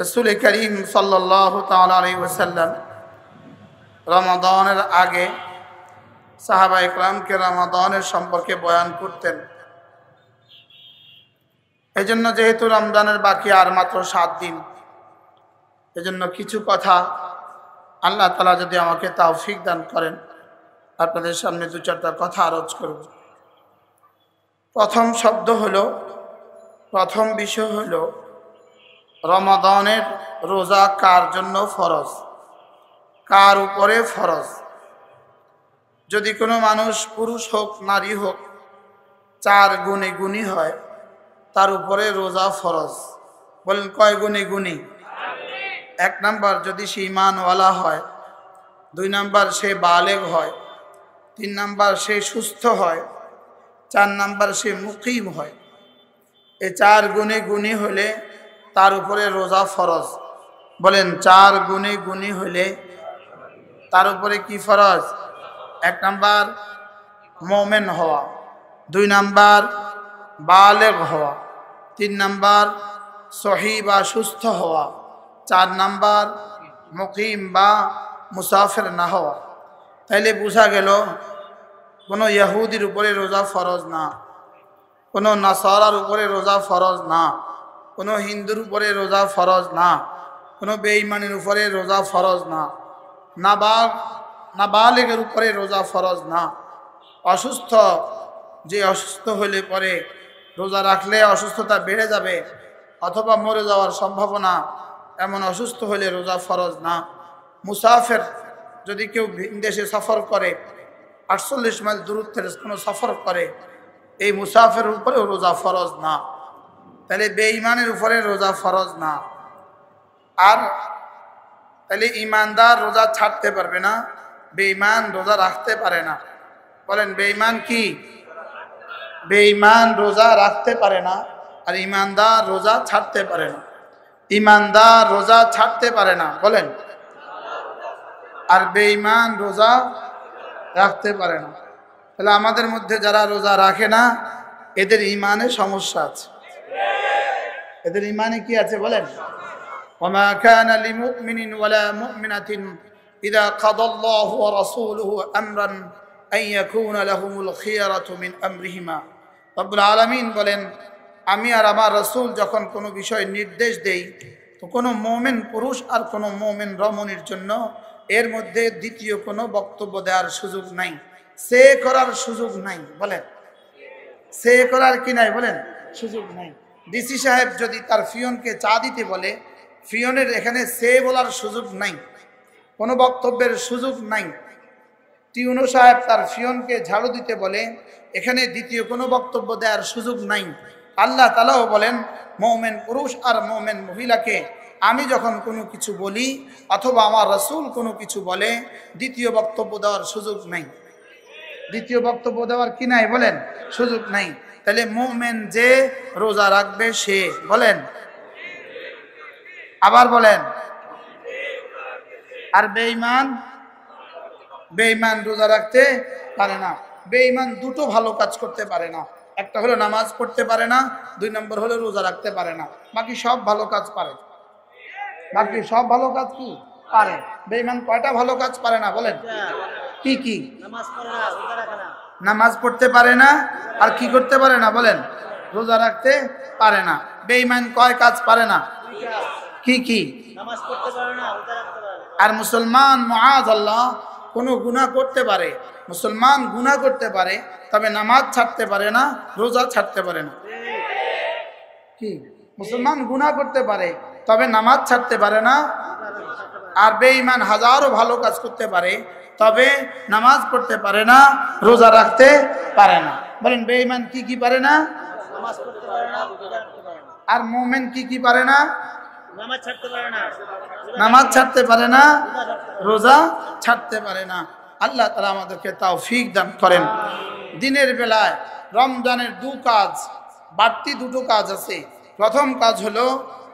রসুল করিম সাল্লাহ তালি ওসাল্লাম রমাদানের আগে সাহাবা ইকরামকে রমাদানের সম্পর্কে বয়ান করতেন। এজন্য যেহেতু রমজানের বাকি আর মাত্র সাত দিন, এজন্য কিছু কথা আল্লাহ তালা যদি আমাকে তাওফিক দান করেন, আপনাদের সামনে দু চারটা কথা আরজ করব। প্রথম শব্দ হলো, প্রথম বিষয় হলো রমাদানের রোজা কার জন্য ফরজ? কার উপরে ফরজ? যদি কোনো মানুষ পুরুষ হোক, নারী হোক, চার গুণে গুণী হয়, তার উপরে রোজা ফরজ। বলেন, কয় গুণে গুণী? এক নাম্বার, যদি সে ইমানওয়ালা হয়, দুই নাম্বার, সে বালেগ হয়, তিন নাম্বার, সে সুস্থ হয়, চার নাম্বার, সে মুকিম হয়। এই চার গুণে গুণী হলে তার উপরে রোজা ফরজ। বলেন, চার গুণে গুণী হলে তার উপরে কি ফরজ? এক নাম্বার, মোমেন হওয়া। দুই নাম্বার, বালেগ হওয়া। তিন নাম্বার, সহি বা সুস্থ হওয়া। চার নাম্বার, মুকিম বা মুসাফের না হওয়া। তাইলে বোঝা গেল, কোনো ইয়াহুদির উপরে রোজা ফরজ না, কোনো নাসারার উপরে রোজা ফরজ না। কোনো হিন্দুর উপরে রোজা ফরজ না, কোনো বেঈমানের উপরে রোজা ফরজ না নাবাগ নাবালেগের উপরে রোজা ফরজ না। অসুস্থ, যে অসুস্থ হলে পরে রোজা রাখলে অসুস্থতা বেড়ে যাবে অথবা মরে যাওয়ার সম্ভাবনা, এমন অসুস্থ হলে রোজা ফরজ না। মুসাফের যদি কেউ দেশে সফর করে, আটচল্লিশ মাইল দূরত্বের কোনো সফর করে, এই মুসাফের উপরেও রোজা ফরজ না। তাহলে বেঈমানের উপরে রোজা ফরজ না। আর তাহলে ইমানদার রোজা ছাড়তে পারবে না, বেঈমান রোজা রাখতে পারে না। বলেন, বেঈমান কি? বেঈমান রোজা রাখতে পারে না আর ইমানদার রোজা ছাড়তে পারে না। ইমানদার রোজা ছাড়তে পারে না, বলেন। আর বেঈমান রোজা রাখতে পারে না। তাহলে আমাদের মধ্যে যারা রোজা রাখে না, এদের ইমানে সমস্যা আছে। এদের ইমানে কি আছে বলেন وما كان لمؤمن ولا مؤمنة إذا قضى الله ورسوله أمرا أن يكون لهم الخيرة من أمرهما رب العالمين বলেন আমি আর আমার রসুল যখন কোনো বিষয় নির্দেশ দেই তো কোনো মোমেন পুরুষ আর কোনো মোমেন রমণীর জন্য এর মধ্যে দ্বিতীয় কোনো বক্তব্য দেওয়ার সুযোগ নাই সে করার সুযোগ নাই বলেন সে করার কি নাই বলেন সুযোগ নাই ডিসি সাহেব যদি তার ফিয়নকে চা দিতে বলে, ফিয়নের এখানে সে বলার সুযোগ নাই, কোনো বক্তব্যের সুযোগ নাই। টিউনো সাহেব তার ফিয়নকে ঝাড়ু দিতে বলে, এখানে দ্বিতীয় কোনো বক্তব্য দেওয়ার সুযোগ নাই। আল্লাহ তালাও বলেন, মৌমেন পুরুষ আর মৌমেন মহিলাকে আমি যখন কোনো কিছু বলি অথবা আমার রসুল কোনো কিছু বলে, দ্বিতীয় বক্তব্য দেওয়ার সুযোগ নাই। দ্বিতীয় বক্তব্য দেওয়ার কি নাই বলেন? সুযোগ নাই। তাহলে মোমেন যে রোজা রাখবে সে বলেন। আবার বলেন। আর বেঈমান বেঈমান রোজা রাখতে পারে না। বেঈমান দুটো ভালো কাজ করতে পারে না। একটা হলো নামাজ পড়তে পারে না দুই নম্বর হলো রোজা রাখতে পারে না। বাকি সব ভালো কাজ পারে। বাকি সব ভালো কাজ কি? পারে। বেঈমান কয়টা ভালো কাজ পারে না বলেন। কি কি? নামাজ পড়তে পারে না আর কি করতে পারে না? বলেন রোজা রাখতে পারে না বেঈমান কয় কাজ পারে না? কি কি? আর মুসলমান মহাজ আল্লাহ কোনো গুণা করতে পারে মুসলমান গুণা করতে পারে তবে নামাজ ছাড়তে পারে না রোজা ছাড়তে পারে না। কি? মুসলমান গুণা করতে পারে তবে নামাজ ছাড়তে পারে না আর বেঈমান হাজারো ভালো কাজ করতে পারে, তবে নামাজ পড়তে পারে না, রোজা রাখতে পারে না। বলেন, বেঈমান কি কি পারে না? আর মোমেন কি কি পারে না? নামাজ ছাড়তে পারে না নামাজ ছাড়তে পারে না রোজা ছাড়তে পারে না। আল্লাহ তালা আমাদেরকে তাও ফিক দান করেন। দিনের বেলায় রমজানের দু কাজ, বাড়তি দুটো কাজ আছে। প্রথম কাজ হলো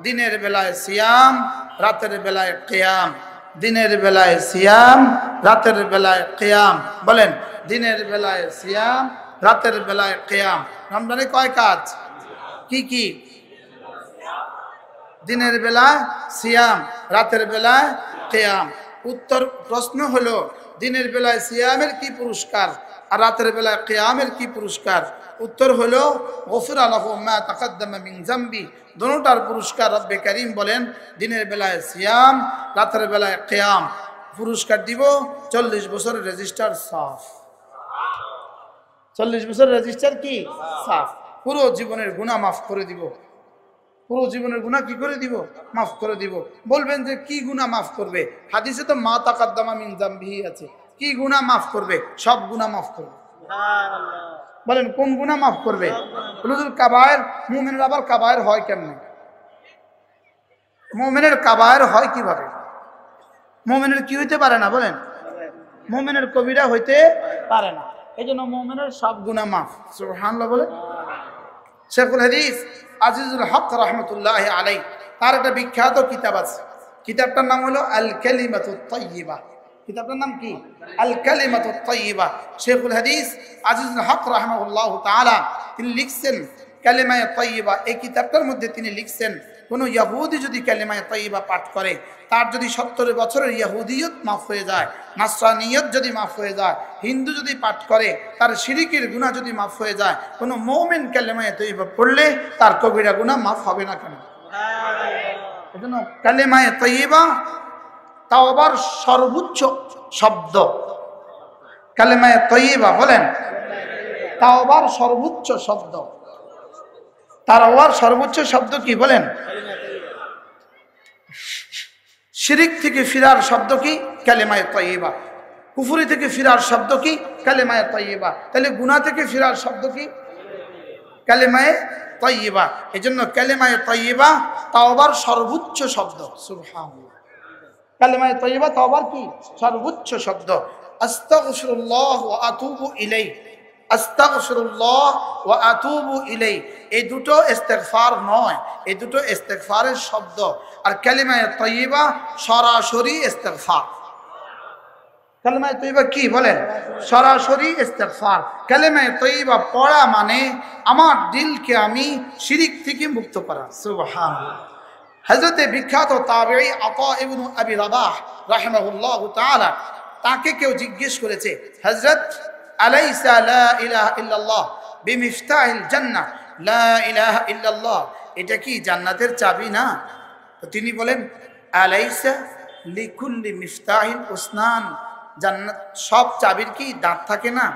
দিনের বেলায় সিয়াম, রাতের বেলায় কেয়াম। দিনের বেলায় সিয়াম, রাতের বেলায় কেয়াম। বলেন, দিনের বেলায় সিয়াম, রাতের বেলায় কেয়াম। রমজানে কয় কাজ? কি কি? দিনের বেলায় সিয়াম, রাতের বেলায় কেয়াম। উত্তর প্রশ্ন হলো, দিনের বেলায় সিয়ামের কি পুরস্কার? আর রাতের বেলায় কেয়ামের কি পুরস্কার? উত্তর হলো, গফুর আলহ মা তাকাদ্দামা মিন জাম্বি। দোনোটার পুরস্কার রব্বে করিম বলেন, দিনের বেলায় সিয়াম, রাতের বেলায় কেয়াম। পুরস্কার দিব চল্লিশ বছরের রেজিস্টার সাফ। চল্লিশ বছর রেজিস্টার কি? সাফ। পুরো জীবনের গুণা মাফ করে দিব। পুরো জীবনের গুণা কি করে দিব? মাফ করে দিব। বলবেন যে কি গুণা মাফ করবে? হাদিসে তো মা তাকাদ্দামা মিন জাম্বিহি আছে। কি গুণা মাফ করবে? সব গুণা মাফ করবে। বলেন কোন গুণা মাফ করবে? হুজুর কাবায়ের মুমিনের আবার কাবায়ের হয় কেমনে? মোমেনের কাবায়ের হয় কীভাবে? মোমেনের কি হইতে পারে না বলেন? মোমেনের কবিরা হইতে পারে না। এই জন্য মোমেনের সব গুণা মাফ। সুবহানাল্লাহ বলে শেখুল হাদিস আজিজুল হক রহমতুল্লাহ আলাই তার একটা বিখ্যাত কিতাব আছে। কিতাবটার নাম হলো আল তাইয়্যিবা কিতাবটার নাম কি? আল কালিমাতুত তাইয়্যিবা শেখুল হাদিস আজিজুল হক রহমাহুল্লাহ তাআলা তিনি লিখছেন কালিমায়ে তাইয়্যিবা এই কিতাবটার মধ্যে তিনি লিখছেন কোনো ইয়াহুদি যদি কালিমায়ে তাইয়্যিবা পাঠ করে তার যদি সত্তর বছরের ইয়াহুদিয়ত মাফ হয়ে যায় নাসরানিয়ত যদি মাফ হয়ে যায় হিন্দু যদি পাঠ করে তার শিরিকের গুণা যদি মাফ হয়ে যায় কোনো মৌমিন কালেমায় তৈবা পড়লে তার কবিরা গুণা মাফ হবে না কেন? এজন্য কালেমায় তৈবা তাও আবার সর্বোচ্চ শব্দ। কালেমায় তৈবা বলেন তাও আবার সর্বোচ্চ শব্দ। তার আবার সর্বোচ্চ শব্দ কি বলেন? শিরিক থেকে ফিরার শব্দ কি? কালেমায় তৈবা কুফুরি থেকে ফিরার শব্দ কি? কালেমায় তৈবা তাহলে গুনা থেকে ফিরার শব্দ কি? কালেমায় তৈবা এই জন্য কালেমায় তৈবা তাওবার সর্বোচ্চ শব্দ। সুবহানাল্লাহ। কালেমায় তৈবা তাওবার কি? সর্বোচ্চ শব্দ। আস্তাগফিরুল্লাহ ওয়া আতুবু ইলাই আস্তাগফিরুল্লাহ ওয়া আতুবু ইলাই এই দুটো ইস্তেগফার নয়, এই দুটো ইস্তেগফারের শব্দ। আর কালিমায়ে তৈবা সরাসরি ইস্তেগফার। কালেমায় তৈবা কি বলেন? সরাসরি ইস্তেগফার। কালেমায় তৈবা পড়া মানে আমার দিলকে আমি শিরিক থেকে মুক্ত করা। সুবহানাল্লাহ। হযরতে বিখ্যাত তাবেঈ আতা ইবনে আবি রাবাহ রাহিমাহুল্লাহু তাআলা তাকে কেউ জিজ্ঞেস করেছে হযরত আলাইসা লা ইলাহা ইল্লাল্লাহ বিমিফতাহিল জান্নাহ? লা ইলাহা ইল্লাল্লাহ। এটা কি জান্নাতের চাবি না? তো তিনি বলেন আলাইসা লিকুল্লি মিফতাহিল উসনান। জান্নাত সব চাবির কি দাঁত থাকে না।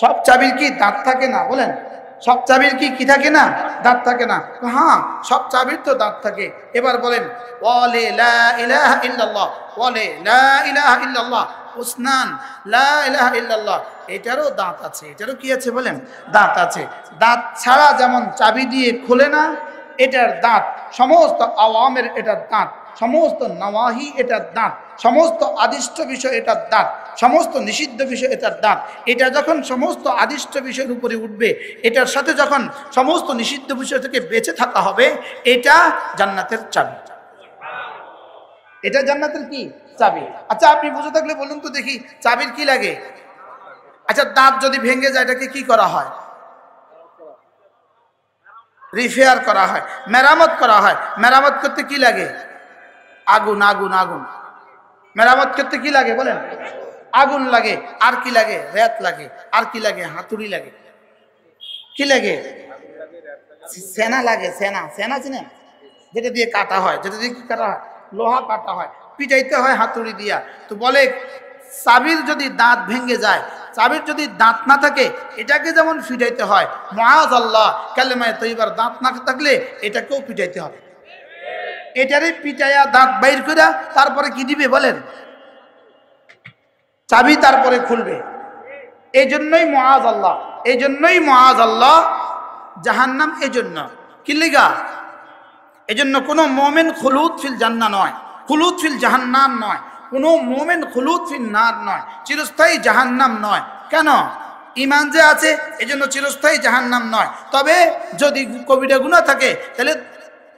সব চাবির কি দাঁত থাকে না? বলেন। সব চাবির কি কি থাকে না? দাঁত থাকে না। হ্যাঁ সব চাবির তো দাঁত থাকে। এবার বলেন, ওয়ালে লা ইলাহা ইল্লাল্লাহ, ওয়ালে লা ইলাহা ইল্লাল্লাহ, উসনান, লা ইলাহা ইল্লাল্লাহ, এটারও দাঁত আছে। এটারও কি আছে বলেন? দাঁত আছে। দাঁত ছাড়া যেমন চাবি দিয়ে খোলে না, এটার দাঁত, সমস্ত আওয়ামের এটার দাঁত। সমস্ত নওয়াহি এটার দাঁত, সমস্ত আদিষ্ট বিষয় এটার দাঁত, সমস্ত নিষিদ্ধ বিষয় এটার দাঁত। এটা যখন সমস্ত আদিষ্ট বিষয়ের উপরে উঠবে, এটার সাথে যখন সমস্ত নিষিদ্ধ বিষয় থেকে বেঁচে থাকা হবে, এটা জান্নাতের চাবি। এটা জান্নাতের কি? চাবি। আচ্ছা আপনি বুঝে থাকলে বলুন তো দেখি, চাবির কি লাগে? আচ্ছা দাঁত যদি ভেঙে যায়, এটাকে কি করা হয়? রিপেয়ার করা হয়, মেরামত করা হয়। মেরামত করতে কি লাগে? আগুন আগুন আগুন। মেরামত করতে কি লাগে বলেন? আগুন লাগে, আর কি লাগে? রেত লাগে, আর কি লাগে? হাতুড়ি লাগে। কি লাগে? সেনা লাগে, সেনা। সেনা চিনেন যেটা দিয়ে কাটা হয়, যেটা দিয়ে কি কাটা হয়? লোহা কাটা হয়। পিটাইতে হয় হাতুড়ি দিয়া। তো বলে, চাবির যদি দাঁত ভেঙে যায়, চাবির যদি দাঁত না থাকে, এটাকে যেমন ফিটাইতে হয়, মহাজ আল্লাহ, কালেমায় তৈবার দাঁত না থাকলে এটাকেও পিটাইতে হবে। এটারে পিটাইয়া দাঁত বাইর করে তারপরে কি দিবে বলেন? চাবি তারপরে খুলবে। এই জন্যই মহাজ আল্লাহ এই জন্যই মহাজ আল্লাহ জাহান্নাম এই জন্য কি লিগা? এই জন্য কোনো মোমেন খুলুদ ফিল জান্না নয়, খুলুদ ফিল জাহান্নাম নয়, কোনো মোমেন খুলুদ ফিল নার নয়, চিরস্থায়ী জাহান্নাম নয়। কেন? ইমান যে আছে এই জন্য চিরস্থায়ী জাহান্নাম নয়। তবে যদি কবিরা গুণা থাকে, তাহলে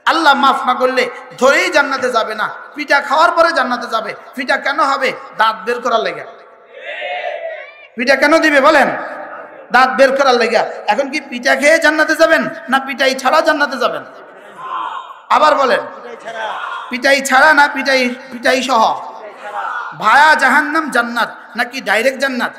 আল্লাহ মাফ না করলে ধরেই জান্নাতে যাবে না। পিঠা খাওয়ার পরে জান্নাতে যাবে। পিঠা কেন হবে? দাঁত বের করার লেগে। পিঠা কেন দিবে বলেন? দাঁত বের করার লাগিয়া এখন কি পিঠা খেয়ে জান্নাতে যাবেন না পিঠাই ছাড়া জান্নাতে যাবেন? আবার বলেন, পিঠাই ছাড়া না পিঠাই পিঠাই সহ? ভায়া জাহান্নাম জান্নাত নাকি ডাইরেক্ট জান্নাত?